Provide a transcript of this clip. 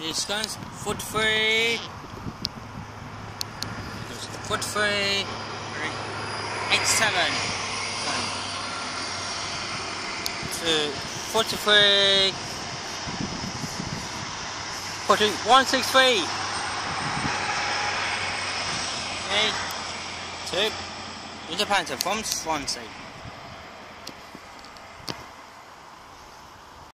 Two seconds. Foot free. Foot free. Eight seven. Two. Foot free. Foot one six three. Okay. Two. Into Panther from Swansea.